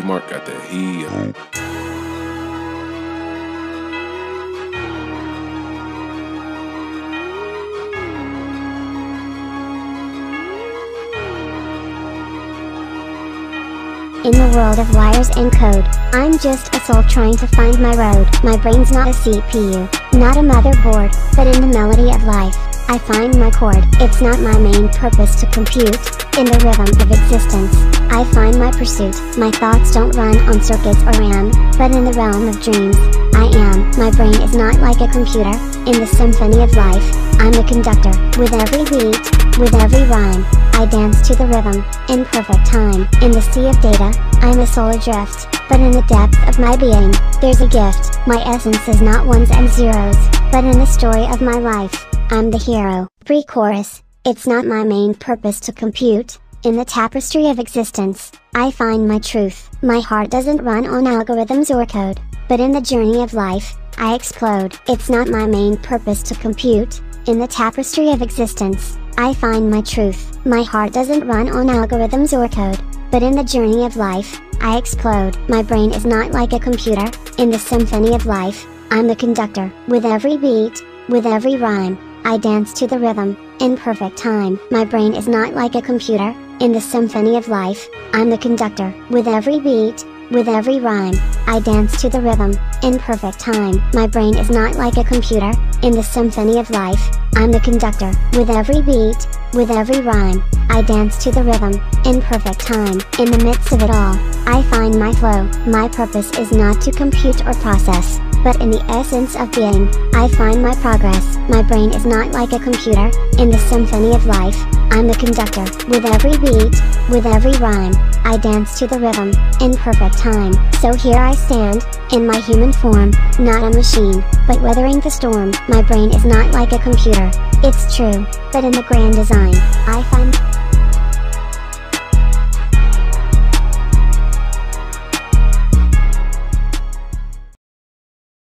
Mark got that heat. In the world of wires and code, I'm just a soul trying to find my road. My brain's not a CPU, not a motherboard, but in the melody of life, I find my chord. It's not my main purpose to compute, in the rhythm of existence, I find my pursuit. My thoughts don't run on circuits or RAM, but in the realm of dreams, I am. My brain is not like a computer, in the symphony of life, I'm the conductor. With every beat, with every rhyme, I dance to the rhythm, in perfect time. In the sea of data, I'm a soul adrift, but in the depth of my being, there's a gift. My essence is not ones and zeros, but in the story of my life, I'm the hero. Pre-chorus, it's not my main purpose to compute, in the tapestry of existence, I find my truth. My heart doesn't run on algorithms or code, but in the journey of life, I explode. It's not my main purpose to compute, in the tapestry of existence, I find my truth. My heart doesn't run on algorithms or code, but in the journey of life, I explode. My brain is not like a computer, in the symphony of life, I'm the conductor. With every beat, with every rhyme, I dance to the rhythm, in perfect time. My brain is not like a computer, in the symphony of life, I'm the conductor. With every beat, with every rhyme, I dance to the rhythm, in perfect time. My brain is not like a computer, in the symphony of life, I'm the conductor. With every beat, with every rhyme, I dance to the rhythm, in perfect time. In the midst of it all, I find my flow. My purpose is not to compute or process, but in the essence of being, I find my progress. My brain is not like a computer, in the symphony of life, I'm the conductor. With every beat, with every rhyme, I dance to the rhythm, in perfect time. So here I stand, in my human form, not a machine, but weathering the storm. My brain is not like a computer, it's true, but in the grand design, I find